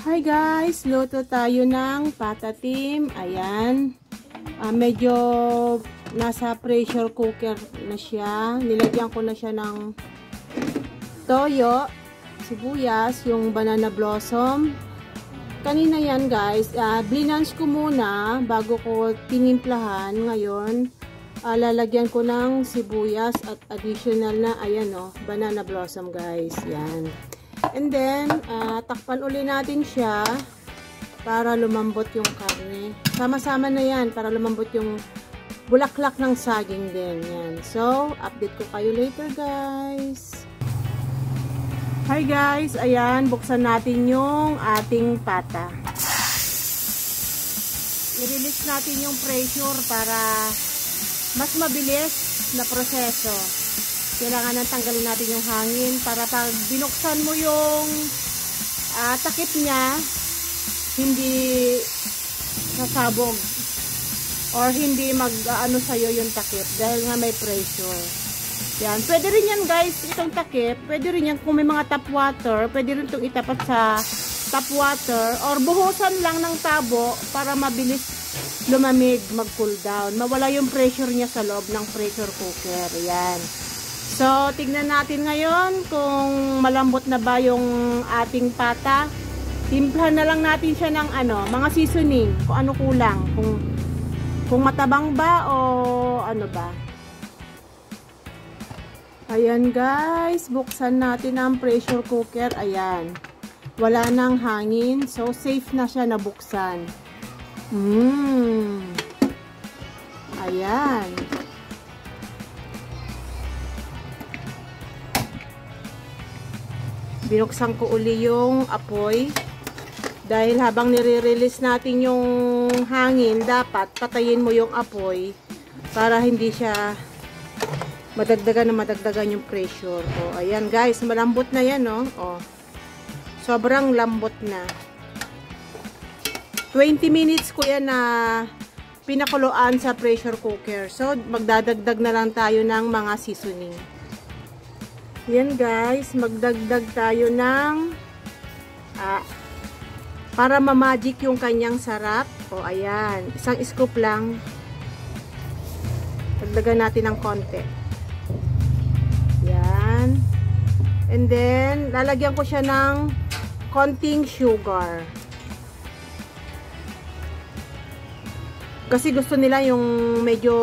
Hi guys! Luto tayo ng patatim. Ayan. Ah, medyo nasa pressure cooker na siya. Nilagyan ko na siya ng toyo, sibuyas, yung banana blossom. Kanina yan guys. Ah, blinange ko muna bago ko tinimplahan. Ngayon, ah, lalagyan ko ng sibuyas at additional na, ayan o, oh, banana blossom guys. Yan. And then, uh, takpan uli natin siya para lumambot yung karne. Sama-sama na yan para lumambot yung bulaklak ng saging din. Yan. So, update ko kayo later guys. Hi guys, ayan, buksan natin yung ating pata. I-release natin yung pressure para mas mabilis na proseso kailangan nang tanggalin natin yung hangin para pag binuksan mo yung uh, takip niya hindi sasabog or hindi mag uh, ano sa'yo yung takip dahil nga may pressure. Yan, pwede rin yan guys itong takip, pwede rin yan kung may mga tap water, pwede rin itong itapat sa tap water or buhusan lang ng tabo para mabilis lumamig, mag cool down. Mawala yung pressure niya sa loob ng pressure cooker. Yan So, tignan natin ngayon kung malambot na ba yung ating pata. Timplahan na lang natin siya ng ano, mga seasoning, kung ano kulang, kung kung matabang ba o ano ba. Ayan guys, buksan natin ang pressure cooker. Ayan. Wala nang hangin, so safe na siya na buksan. Mmm. Ayan. Binuksan ko uli yung apoy. Dahil habang nire-release natin yung hangin dapat patayin mo yung apoy para hindi siya madagdagan na madagdagan yung pressure. O ayan guys malambot na yan no? O sobrang lambot na. 20 minutes ko yan na pinakuluan sa pressure cooker. So magdadagdag na lang tayo ng mga seasoning yan guys, magdagdag tayo ng ah, para ma-magic yung kanyang sarap. O ayan, isang scoop lang. Dagdagan natin ng konti. Yan. And then, lalagyan ko siya ng konting sugar. Kasi gusto nila yung medyo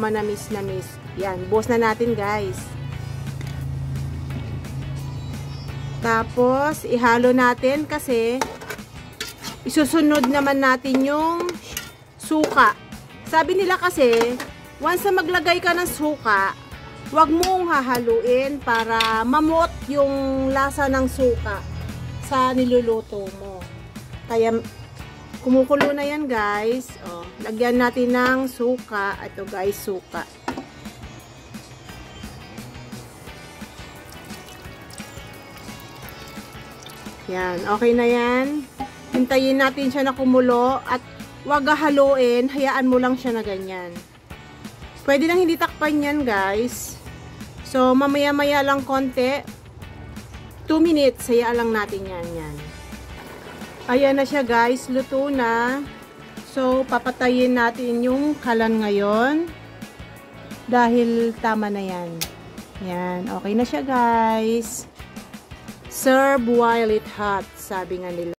manamis-namis. Yan, buhos na natin guys. Tapos, ihalo natin kasi isusunod naman natin yung suka. Sabi nila kasi, once na maglagay ka ng suka, huwag mong hahaluin para mamot yung lasa ng suka sa niluluto mo. Kaya, kumukulo na yan guys. Oh, lagyan natin ng suka. Ito guys, suka. Yan, okay na yan. Hintayin natin siya na kumulo at wag haluin, hayaan mo lang siya na ganyan. Pwede nang hindi takpan yan, guys. So, mamaya-maya lang konti. 2 minutes, hayaan lang natin yan, yan. Ayan na siya, guys. Luto na. So, papatayin natin yung kalan ngayon. Dahil tama na yan. Yan, okay na siya, guys. Serve while it hot, sabi nga nila.